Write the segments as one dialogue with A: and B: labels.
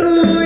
A: Good.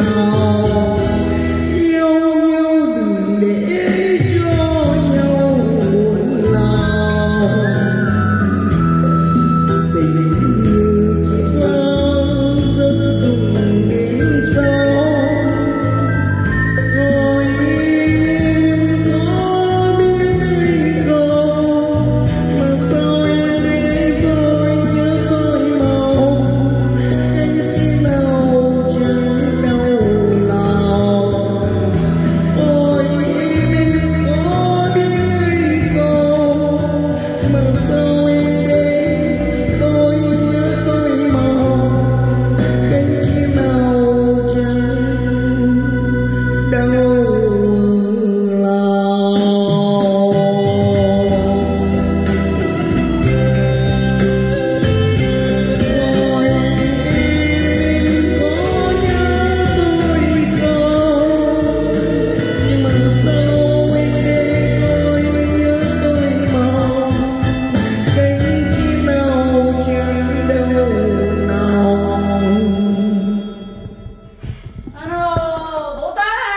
A: alone.